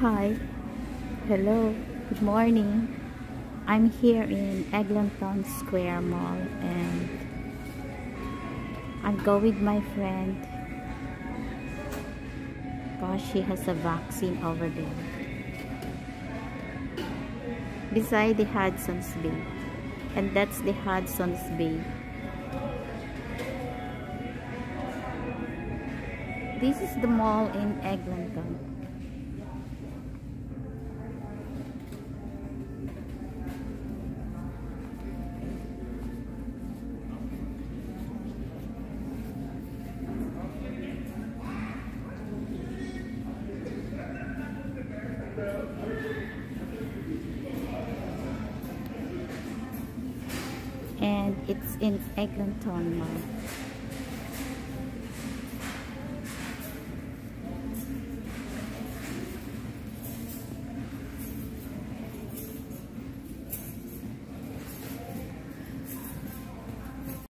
Hi. Hello. Good morning. I'm here in Eglinton Square Mall and I'll go with my friend because she has a vaccine over there. Beside the Hudson's Bay. And that's the Hudson's Bay. This is the mall in Eglinton. And it's in Eglinton Mall.